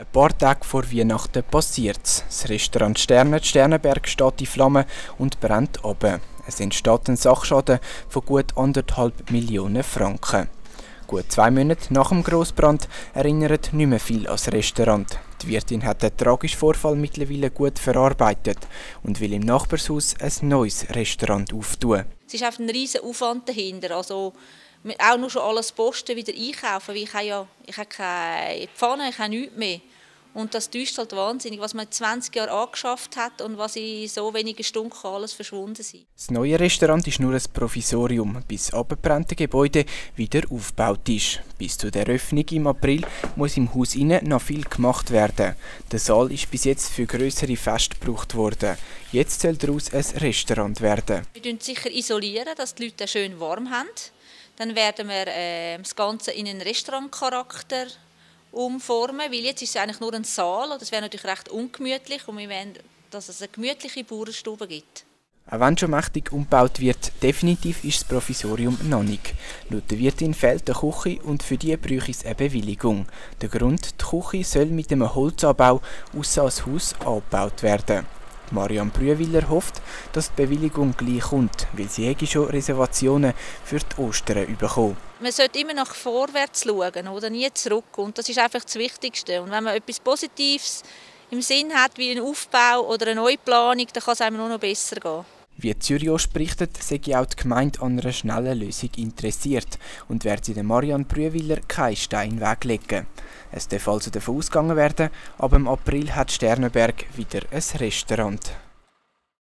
Ein paar Tage vor Weihnachten passiert es. Das Restaurant Sterne Sternenberg steht in Flammen und brennt ab. Es entsteht ein Sachschaden von gut anderthalb Millionen Franken. Gut zwei Monate nach dem Grossbrand erinnert nicht mehr viel das Restaurant. Die Wirtin hat den tragischen Vorfall mittlerweile gut verarbeitet und will im Nachbarshaus ein neues Restaurant auftun. Es ist einfach ein riesiger Aufwand dahinter. Also, auch nur schon alles Posten wieder einkaufen, weil ich habe ja ich habe keine Pfanne, ich habe nichts mehr. Und das täuscht halt wahnsinnig, was man 20 Jahre angeschafft hat und was in so wenigen Stunden alles verschwunden sind. Das neue Restaurant ist nur ein Provisorium, bis abgebrannte Gebäude wieder aufgebaut ist. Bis zur Eröffnung im April muss im Haus innen noch viel gemacht werden. Der Saal ist bis jetzt für größere Feste gebraucht worden. Jetzt soll daraus ein Restaurant werden. Wir sicher isolieren, dass die Leute schön warm haben. Dann werden wir äh, das Ganze in einen Restaurantcharakter umformen, weil jetzt ist es eigentlich nur ein Saal und das wäre natürlich recht ungemütlich und wir wollen, dass es eine gemütliche Bauernstube gibt. Auch wenn schon mächtig umgebaut wird, definitiv ist das Provisorium noch nicht. Laut der Wirtin fehlt eine Küche und für die bräuchte es eine Bewilligung. Der Grund, die Küche soll mit einem Holzanbau außer das Haus angebaut werden. Marianne Brühwiller hofft, dass die Bewilligung gleich kommt, weil sie hätte schon Reservationen für die Ostern bekommen. Man sollte immer nach vorwärts schauen oder nie zurück und das ist einfach das Wichtigste. Und wenn man etwas Positives im Sinn hat, wie ein Aufbau oder eine Neuplanung, dann kann es einem nur noch besser gehen. Wie Zürich berichtet, sei auch die Gemeinde an einer schnellen Lösung interessiert und wird sie Marianne Brühwiller keinen Stein weglegen. Es darf also davon ausgegangen werden, ab im April hat Sternenberg wieder ein Restaurant.